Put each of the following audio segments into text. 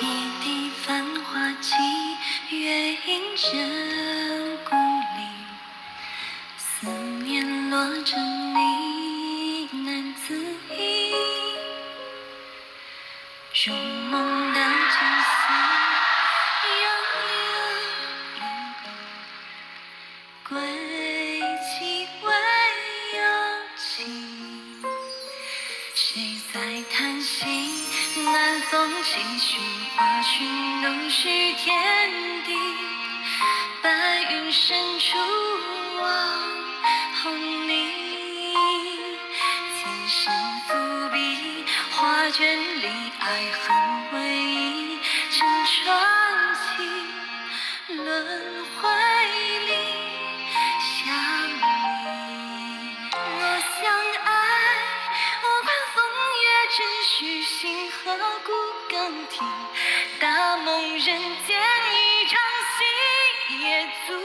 一地繁华几月映人故里，思念落成泥难自已。如梦的景色悠悠归期未有期。谁在叹息？南风起，寻花寻路须天地。白云深处望红泥，前世伏笔，画卷里爱恨 Hello，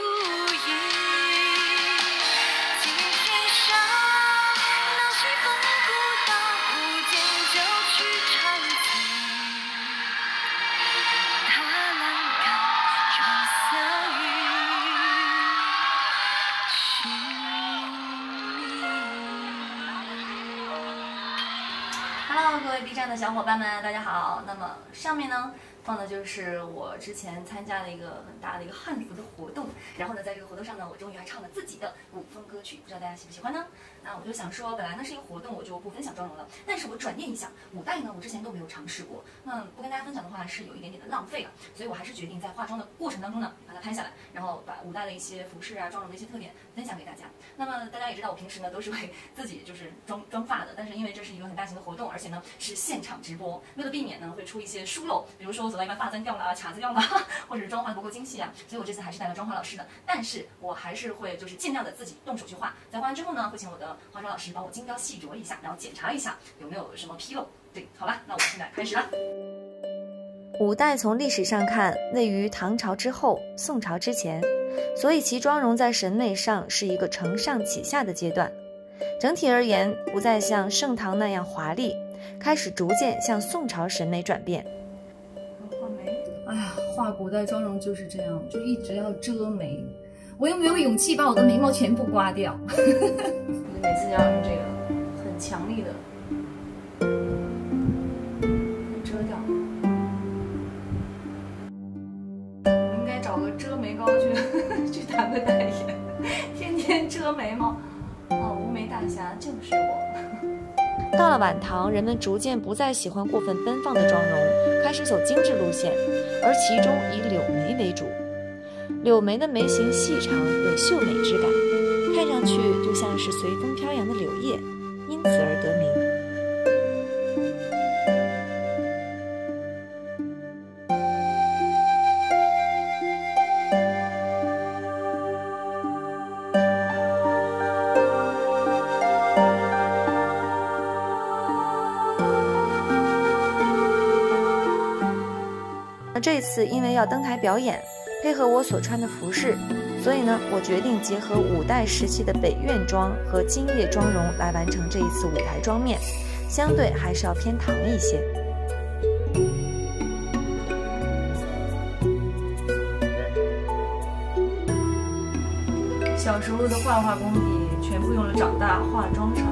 各位 B 站的小伙伴们，大家好。那么上面呢放的就是我之前参加的一个很大的一个汉服的活动，然后呢，在这个活动上呢，我终于还唱了自己的古风歌曲，不知道大家喜不喜欢呢？那我就想说，本来呢是一个活动，我就不分享妆容了，但是我转念一想，五代呢我之前都没有尝试过，那不跟大家分享的话是有一点点的浪费了，所以我还是决定在化妆的过程当中呢，把它拍下来，然后把五代的一些服饰啊、妆容的一些特点分享给大家。那么大家也知道，我平时呢都是为自己就是妆妆发的，但是因为这是一个很大型的活动，而且呢是现场直播，为了避免呢会出一些疏漏，比如说我走到一半发簪掉了啊、卡子掉了，或者是妆化的不够精细啊，所以我这次还是带了妆化老师的，但是我还是会就是尽量的自己动手去画，在画完之后呢，会请我的化妆老师帮我精雕细琢一下，然后检查一下有没有什么纰漏。对，好吧，那我们现在开始了。五代从历史上看，位于唐朝之后、宋朝之前，所以其妆容在审美上是一个承上启下的阶段。整体而言，不再像盛唐那样华丽，开始逐渐向宋朝审美转变。哎呀，画古代妆容就是这样，就一直要遮眉。我又没有勇气把我的眉毛全部刮掉，每次要用这个很强力的遮掉。我应该找个遮眉膏去 去谈个代言，天天遮眉毛。哦，无眉大侠就是。到了晚唐，人们逐渐不再喜欢过分奔放的妆容，开始走精致路线，而其中以柳眉为主。柳眉的眉形细长，有秀美之感，看上去就像是随风飘扬的柳叶，因此而得名。那这次因为要登台表演，配合我所穿的服饰，所以呢，我决定结合五代时期的北院妆和今夜妆容来完成这一次舞台妆面，相对还是要偏唐一些。小时候的画画功底全部用了长大化妆上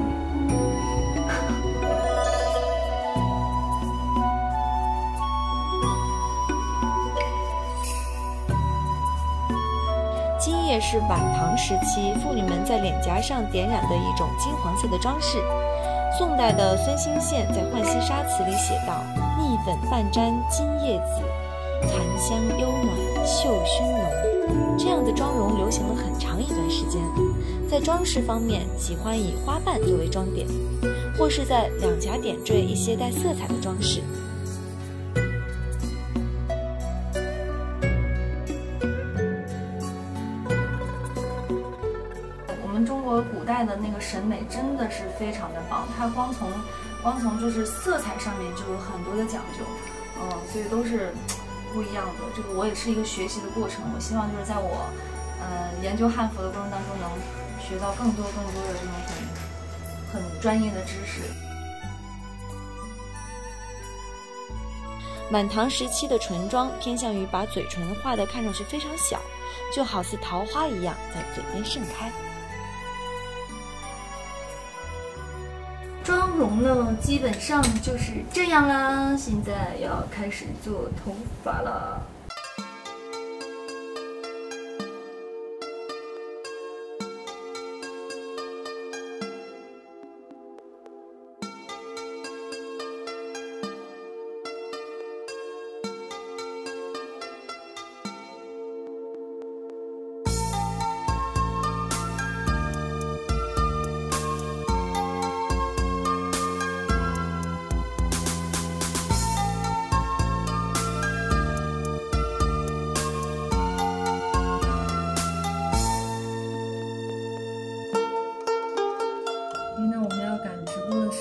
也。是晚唐时期妇女们在脸颊上点染的一种金黄色的装饰。宋代的孙兴宪在《浣溪沙》词里写道：“蜜粉半沾金叶紫，檀香幽暖秀熏浓。”这样的妆容流行了很长一段时间。在装饰方面，喜欢以花瓣作为装点，或是在两颊点缀一些带色彩的装饰。中国古代的那个审美真的是非常的棒，它光从光从就是色彩上面就有很多的讲究，嗯，所以都是不一样的。这个我也是一个学习的过程，我希望就是在我呃研究汉服的过程当中，能学到更多更多的这种很很专业的知识。满堂时期的唇妆偏向于把嘴唇画的看上去非常小，就好似桃花一样在嘴边盛开。容呢，基本上就是这样啦。现在要开始做头发了。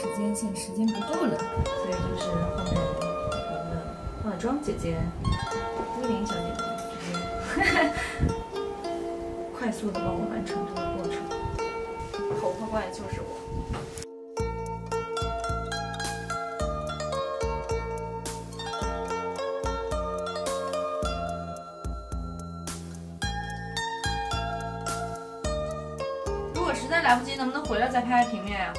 时间线，时间不够了。所以就是后面我们的化妆姐姐依林小姐姐快速的帮我完成这个过程。头发怪就是我。如果实在来不及，能不能回来再拍平面呀、